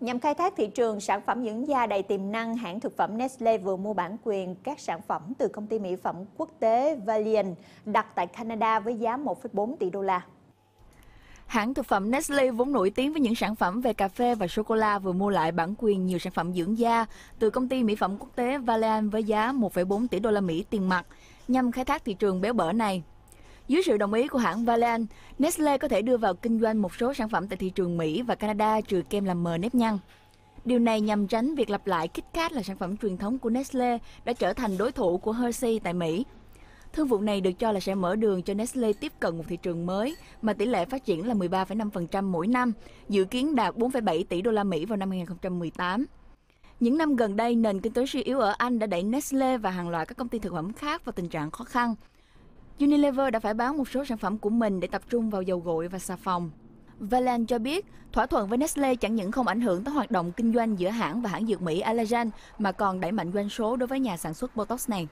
Nhằm khai thác thị trường sản phẩm dưỡng da đầy tiềm năng, hãng thực phẩm Nestle vừa mua bản quyền các sản phẩm từ công ty mỹ phẩm quốc tế Valiant đặt tại Canada với giá 1,4 tỷ đô la. Hãng thực phẩm Nestle vốn nổi tiếng với những sản phẩm về cà phê và sô-cô-la vừa mua lại bản quyền nhiều sản phẩm dưỡng da từ công ty mỹ phẩm quốc tế Valiant với giá 1,4 tỷ đô la Mỹ tiền mặt nhằm khai thác thị trường béo bở này. Dưới sự đồng ý của hãng Valiant, Nestle có thể đưa vào kinh doanh một số sản phẩm tại thị trường Mỹ và Canada trừ kem làm mờ nếp nhăn. Điều này nhằm tránh việc lặp lại KitKat là sản phẩm truyền thống của Nestle đã trở thành đối thủ của Hershey tại Mỹ. Thương vụ này được cho là sẽ mở đường cho Nestle tiếp cận một thị trường mới mà tỷ lệ phát triển là 13,5% mỗi năm, dự kiến đạt 4,7 tỷ đô la Mỹ vào năm 2018. Những năm gần đây, nền kinh tế suy yếu ở Anh đã đẩy Nestle và hàng loạt các công ty thực phẩm khác vào tình trạng khó khăn. Unilever đã phải bán một số sản phẩm của mình để tập trung vào dầu gội và xà phòng. Valen cho biết, thỏa thuận với Nestle chẳng những không ảnh hưởng tới hoạt động kinh doanh giữa hãng và hãng dược Mỹ Allergan mà còn đẩy mạnh doanh số đối với nhà sản xuất Botox này.